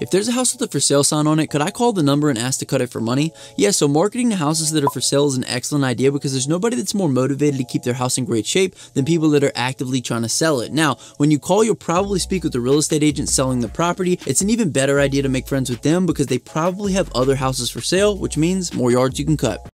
If there's a house with a for sale sign on it, could I call the number and ask to cut it for money? Yeah, so marketing to houses that are for sale is an excellent idea because there's nobody that's more motivated to keep their house in great shape than people that are actively trying to sell it. Now, when you call, you'll probably speak with the real estate agent selling the property. It's an even better idea to make friends with them because they probably have other houses for sale, which means more yards you can cut.